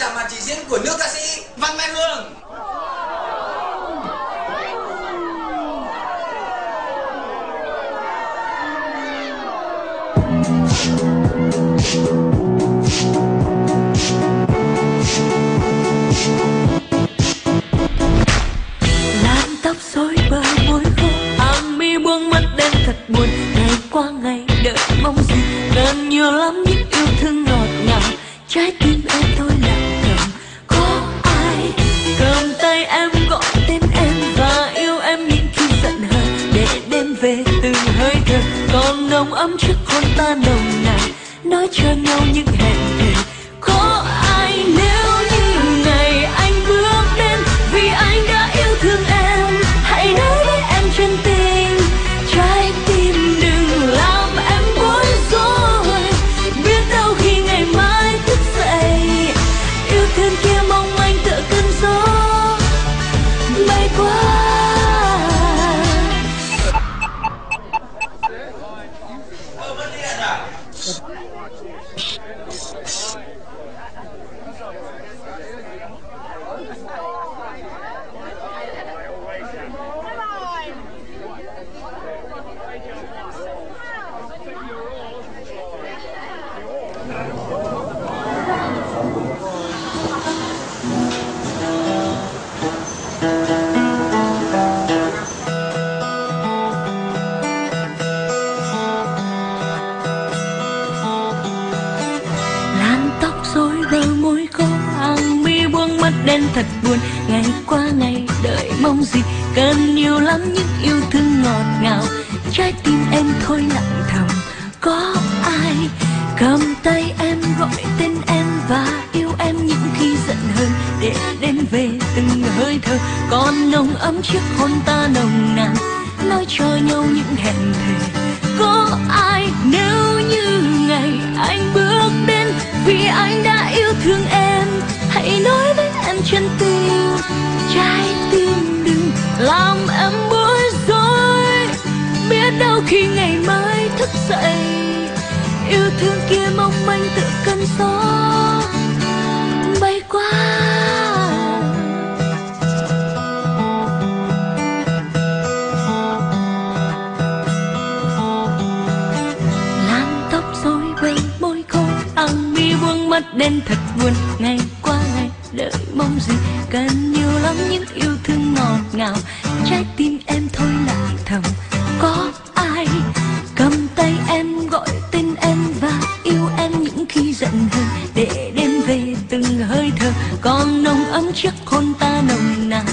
là màn trình diễn của nữ ca sĩ Văn Mai Hương Thank you. Ấm trước hôn ta nồng nàn nói cho nhau những hẹn thề buông đen thật buồn. Ngày qua ngày, đợi mong gì? Cần nhiều lắm những yêu thương ngọt ngào. Trái tim em thôi lặng thầm. Có ai cầm tay em, gọi tên em và yêu em những khi giận hờn? Để đêm về từng hơi thở. Còn nồng ấm chiếc hôn ta nồng nàn. Nói cho nhau những hẹn thề có ai nếu như ngày đau khi ngày mai thức dậy. Yêu thương kia mong manh tự cơn gió bay qua Lan tóc rối quanh môi khô ăn mi buông mắt đen thật buồn. Ngày qua ngày, đợi mong gì? Cần nhiều lắm những yêu thương ngọt ngào. Trái tim em thôi lại thầm. Có ai cầm tay em, gọi tên em và yêu em những khi giận hờn. Để đêm về từng hơi thở, còn nồng ấm chiếc hôn ta nồng nàn.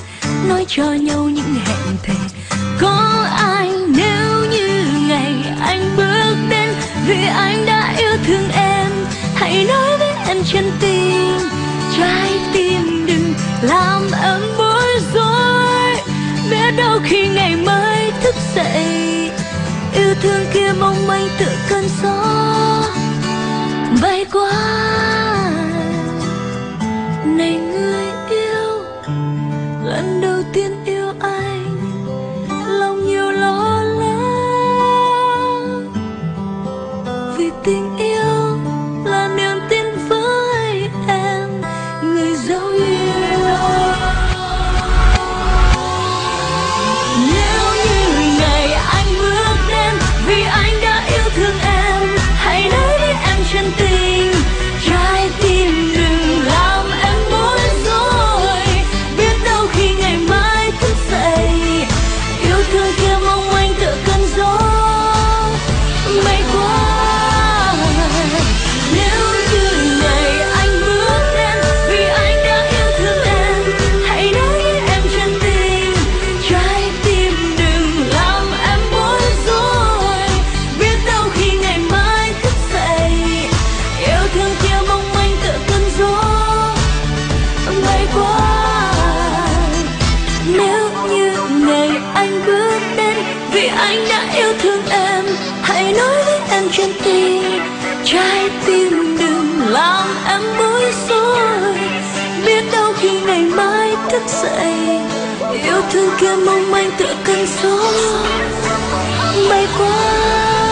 Nói cho nhau những hẹn thề. Có ai nếu như ngày anh bước đến, vì anh đã yêu thương em, hãy nói với em chân tình thương kia mong manh tựa cơn gió bay qua. Này người yêu, lần đầu tiên yêu anh, lòng nhiều lo lắng. Vì tình yêu anh đã yêu thương em. Hãy nói với em chân tình trái tim đừng làm em bối rối. Biết đâu khi ngày mai thức dậy, yêu thương kia mong manh tựa cơn gió. Bay qua